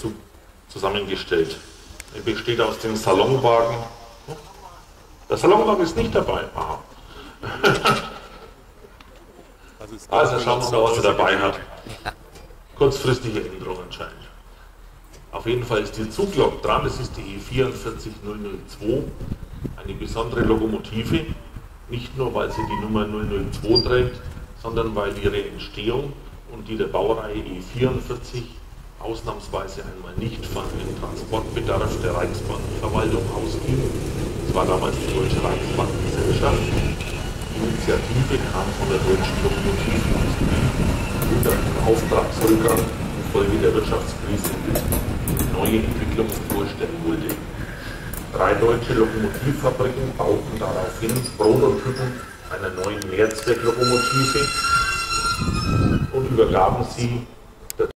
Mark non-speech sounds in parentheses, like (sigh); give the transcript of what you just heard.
zu, zusammengestellt. Er besteht aus dem Salonwagen. Der Salonwagen ist nicht dabei. Aha. (laughs) Also schauen wir mal, was er dabei hat. Kurzfristige Änderungen anscheinend. Auf jeden Fall ist die Zuglok dran, das ist die E44002, eine besondere Lokomotive, nicht nur weil sie die Nummer 002 trägt, sondern weil ihre Entstehung und die der Baureihe E44 ausnahmsweise einmal nicht von dem Transportbedarf der Reichsbahnverwaltung ausging. Das war damals die Deutsche Reichsbahngesellschaft. Die Initiative kam von der deutschen Lokomotivindustrie unter einem Auftragsrückgang infolge der Wirtschaftskrise neue Entwicklungen vorstellen wollte. Drei deutsche Lokomotivfabriken bauten daraufhin Prototypen einer neuen Mehrzwecklokomotive und übergaben sie